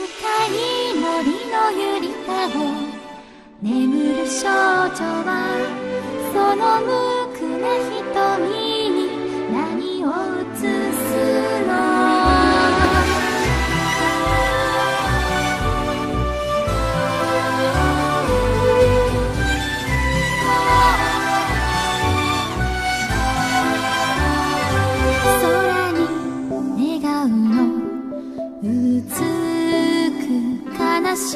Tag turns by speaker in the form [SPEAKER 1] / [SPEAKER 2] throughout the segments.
[SPEAKER 1] 深い森のゆりかご。眠る少女はその無垢な瞳。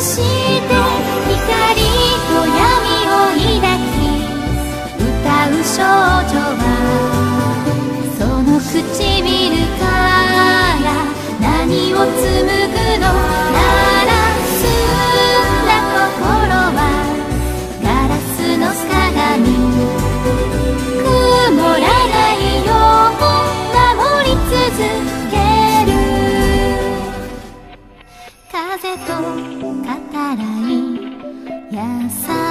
[SPEAKER 1] して光と闇を抱き歌う少女はその唇から何を紡ぐの呀色。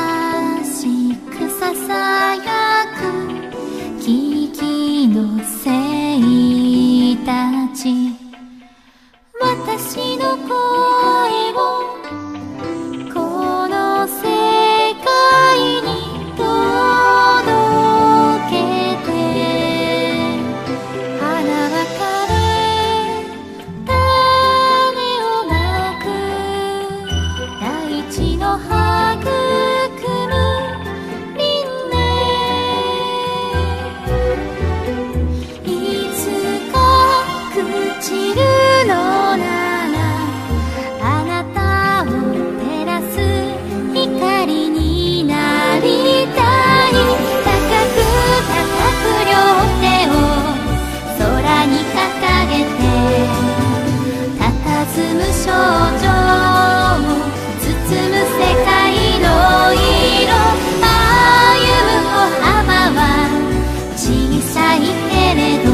[SPEAKER 1] ないけれど